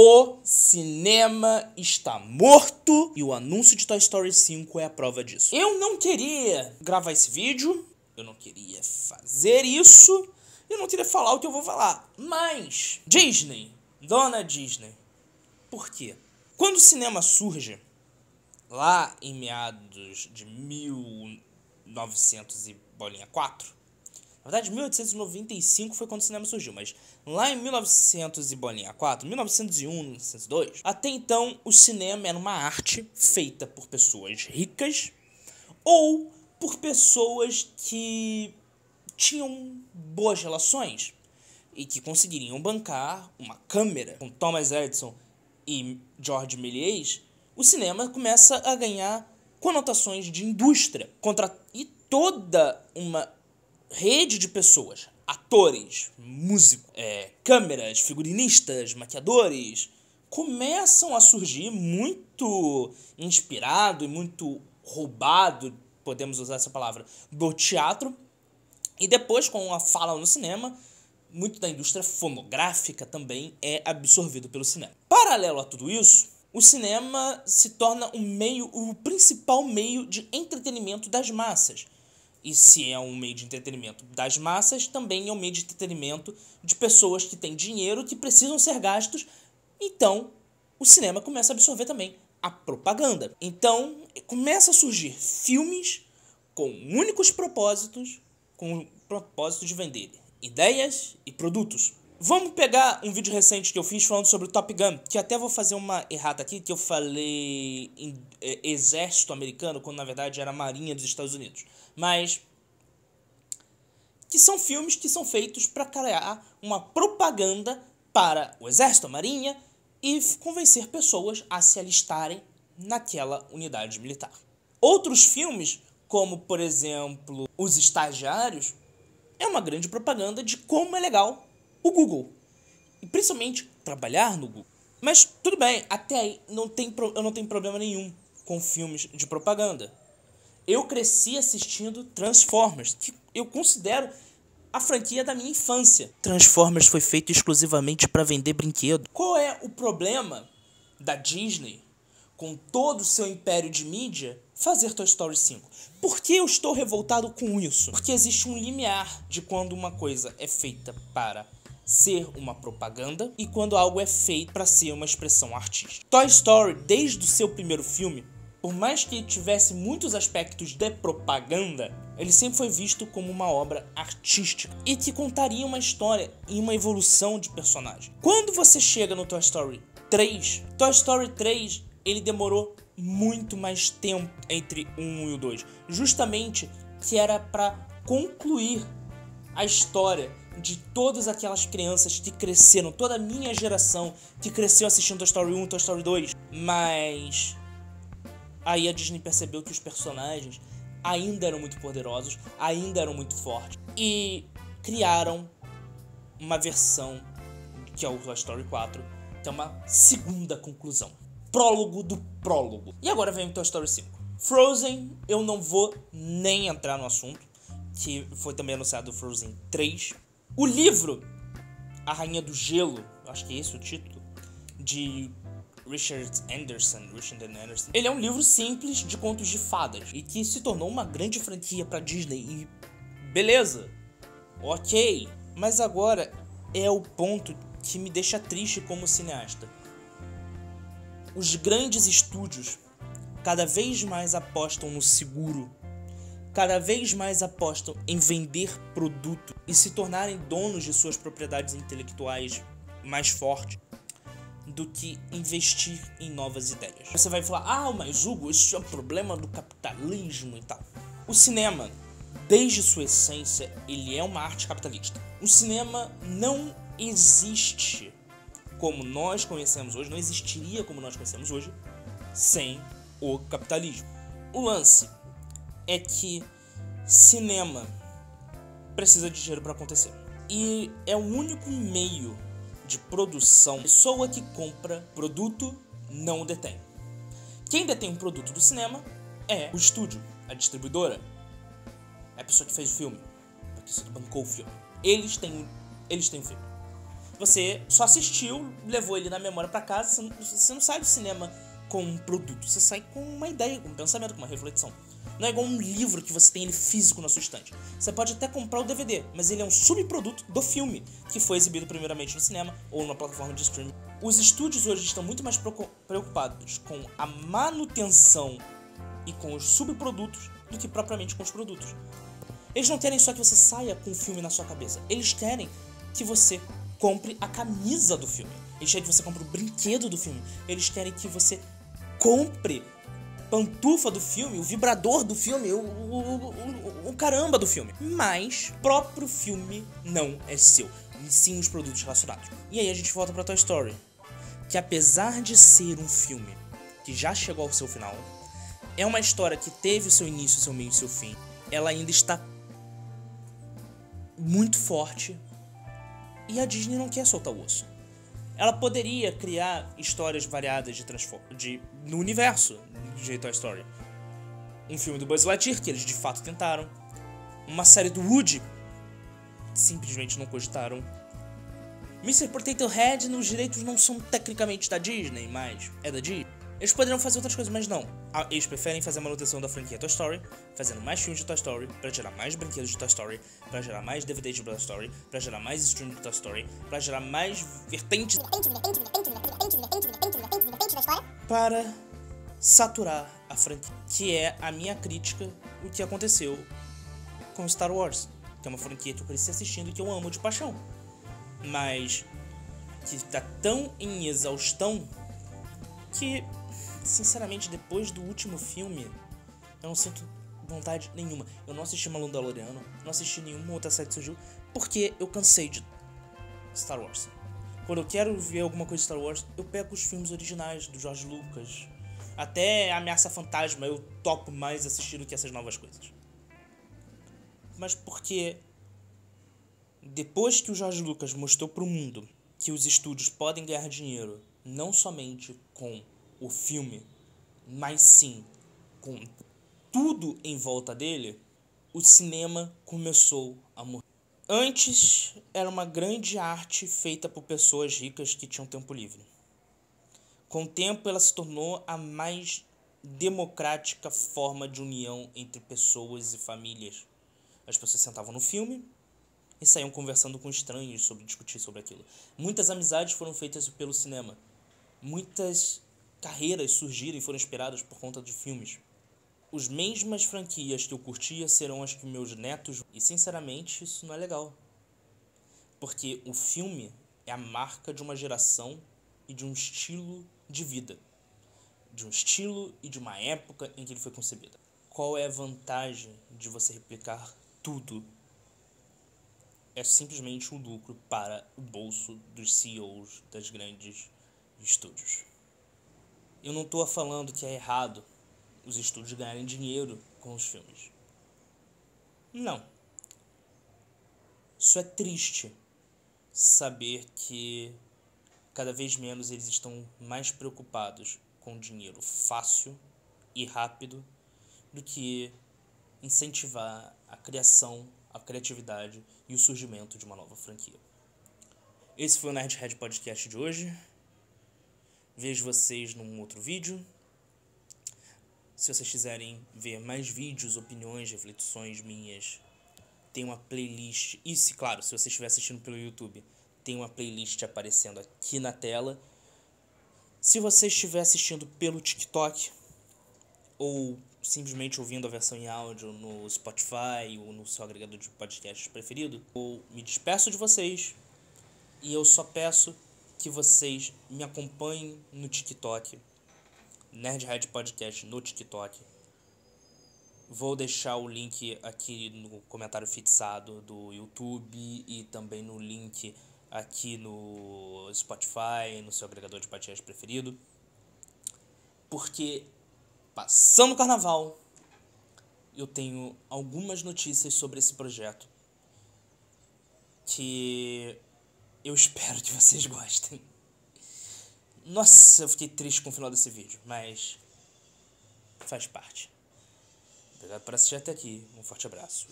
O cinema está morto e o anúncio de Toy Story 5 é a prova disso. Eu não queria gravar esse vídeo, eu não queria fazer isso, eu não queria falar o que eu vou falar. Mas, Disney, dona Disney, por quê? Quando o cinema surge, lá em meados de 1900 e bolinha 4, na verdade, 1895 foi quando o cinema surgiu, mas lá em 1900 e bolinha 4, 1901, 1902, até então o cinema era uma arte feita por pessoas ricas ou por pessoas que tinham boas relações e que conseguiriam bancar uma câmera. Com Thomas Edison e George Méliès, o cinema começa a ganhar conotações de indústria contra e toda uma rede de pessoas, atores, músicos, é, câmeras, figurinistas, maquiadores, começam a surgir muito inspirado e muito roubado, podemos usar essa palavra, do teatro. E depois, com a fala no cinema, muito da indústria fonográfica também é absorvido pelo cinema. Paralelo a tudo isso, o cinema se torna um meio, o principal meio de entretenimento das massas e se é um meio de entretenimento das massas, também é um meio de entretenimento de pessoas que têm dinheiro que precisam ser gastos. Então, o cinema começa a absorver também a propaganda. Então, começa a surgir filmes com únicos propósitos, com o propósito de vender ideias e produtos. Vamos pegar um vídeo recente que eu fiz falando sobre o Top Gun, que até vou fazer uma errata aqui, que eu falei em é, exército americano, quando na verdade era marinha dos Estados Unidos. Mas que são filmes que são feitos para criar uma propaganda para o exército, a marinha e convencer pessoas a se alistarem naquela unidade militar. Outros filmes, como por exemplo Os Estagiários, é uma grande propaganda de como é legal o Google. E principalmente trabalhar no Google. Mas tudo bem, até aí não tem, eu não tenho problema nenhum com filmes de propaganda. Eu cresci assistindo Transformers, que eu considero a franquia da minha infância. Transformers foi feito exclusivamente para vender brinquedo. Qual é o problema da Disney, com todo o seu império de mídia, fazer Toy Story 5? Por que eu estou revoltado com isso? Porque existe um limiar de quando uma coisa é feita para ser uma propaganda e quando algo é feito para ser uma expressão artística. Toy Story, desde o seu primeiro filme, por mais que tivesse muitos aspectos de propaganda, ele sempre foi visto como uma obra artística e que contaria uma história e uma evolução de personagem. Quando você chega no Toy Story 3, Toy Story 3 ele demorou muito mais tempo entre o 1 e o 2, justamente que era para concluir a história de todas aquelas crianças que cresceram, toda a minha geração que cresceu assistindo Toy Story 1, Toy Story 2, mas aí a Disney percebeu que os personagens ainda eram muito poderosos, ainda eram muito fortes e criaram uma versão que é o Toy Story 4, que é uma segunda conclusão. Prólogo do prólogo. E agora vem o Toy Story 5. Frozen, eu não vou nem entrar no assunto, que foi também anunciado Frozen 3, o livro A Rainha do Gelo, acho que é esse o título, de Richard Anderson, Richard Anderson. Ele é um livro simples de contos de fadas e que se tornou uma grande franquia para Disney e beleza. OK, mas agora é o ponto que me deixa triste como cineasta. Os grandes estúdios cada vez mais apostam no seguro cada vez mais apostam em vender produto e se tornarem donos de suas propriedades intelectuais mais fortes do que investir em novas ideias. Você vai falar, ah, mas Hugo, isso é um problema do capitalismo e tal. O cinema, desde sua essência, ele é uma arte capitalista. O cinema não existe como nós conhecemos hoje, não existiria como nós conhecemos hoje, sem o capitalismo. O lance é que cinema precisa de dinheiro para acontecer. E é o único meio de produção. Pessoa que compra produto não o detém. Quem detém o produto do cinema é o estúdio, a distribuidora, é a pessoa que fez o filme, a pessoa que bancou o filme. Eles têm, eles têm o filme. Você só assistiu, levou ele na memória para casa, você não sai do cinema com um produto, você sai com uma ideia, com um pensamento, com uma reflexão. Não é igual um livro que você tem ele físico na sua estante. Você pode até comprar o DVD, mas ele é um subproduto do filme, que foi exibido primeiramente no cinema ou numa plataforma de streaming. Os estúdios hoje estão muito mais preocupados com a manutenção e com os subprodutos do que propriamente com os produtos. Eles não querem só que você saia com o filme na sua cabeça. Eles querem que você compre a camisa do filme. Eles querem que você compre o brinquedo do filme. Eles querem que você compre pantufa do filme, o vibrador do filme, o, o, o, o caramba do filme. Mas próprio filme não é seu, e sim os produtos relacionados. E aí a gente volta para Toy Story, que apesar de ser um filme que já chegou ao seu final, é uma história que teve o seu início, seu meio e seu fim. Ela ainda está muito forte e a Disney não quer soltar o osso. Ela poderia criar histórias variadas de, de no universo de Toy Story. Um filme do Buzz Lightyear, que eles de fato tentaram. Uma série do Woody, simplesmente não cogitaram. Mr. Potato Head, os direitos não são tecnicamente da Disney, mas é da Disney. Eles poderiam fazer outras coisas, mas não. Ah, eles preferem fazer a manutenção da franquia Toy Story, fazendo mais filmes de Toy Story, para gerar mais brinquedos de Toy Story, para gerar mais DVDs de Toy Story, para gerar mais streams de Toy Story, para gerar mais vertentes para saturar a franquia, que é a minha crítica o que aconteceu com Star Wars, que é uma franquia que eu cresci assistindo e que eu amo de paixão, mas que está tão em exaustão que sinceramente, depois do último filme, eu não sinto vontade nenhuma. Eu não assisti Mandaloriano, não assisti nenhuma outra série que surgiu, porque eu cansei de Star Wars. Quando eu quero ver alguma coisa de Star Wars, eu pego os filmes originais do George Lucas. Até Ameaça Fantasma eu topo mais assistir do que essas novas coisas. Mas porque depois que o George Lucas mostrou para o mundo que os estúdios podem ganhar dinheiro não somente com o filme, mas sim com tudo em volta dele, o cinema começou a morrer. Antes era uma grande arte feita por pessoas ricas que tinham tempo livre. Com o tempo, ela se tornou a mais democrática forma de união entre pessoas e famílias. As pessoas sentavam no filme e saíam conversando com estranhos sobre discutir sobre aquilo. Muitas amizades foram feitas pelo cinema. Muitas carreiras surgiram e foram inspiradas por conta de filmes. Os mesmas franquias que eu curtia serão as que meus netos. E sinceramente, isso não é legal. Porque o filme é a marca de uma geração e de um estilo de vida. De um estilo e de uma época em que ele foi concebido. Qual é a vantagem de você replicar tudo? É simplesmente um lucro para o bolso dos CEOs das grandes estúdios. Eu não estou falando que é errado os estúdios ganharem dinheiro com os filmes. Não. Isso é triste saber que cada vez menos eles estão mais preocupados com dinheiro fácil e rápido do que incentivar a criação, a criatividade e o surgimento de uma nova franquia. Esse foi o Nerdhead Podcast de hoje. Vejo vocês num outro vídeo. Se vocês quiserem ver mais vídeos, opiniões, reflexões minhas, tem uma playlist. E se, claro, se você estiver assistindo pelo YouTube, tem uma playlist aparecendo aqui na tela. Se você estiver assistindo pelo TikTok ou simplesmente ouvindo a versão em áudio no Spotify ou no seu agregador de podcasts preferido, eu me despeço de vocês e eu só peço que vocês me acompanhem no TikTok, Nerdhead Podcast no TikTok. Vou deixar o link aqui no comentário fixado do YouTube e também no link aqui no Spotify, no seu agregador de podcast preferido. Porque passando o carnaval, eu tenho algumas notícias sobre esse projeto que eu espero que vocês gostem. Nossa, eu fiquei triste com o final desse vídeo, mas faz parte. Obrigado por assistir até aqui. Um forte abraço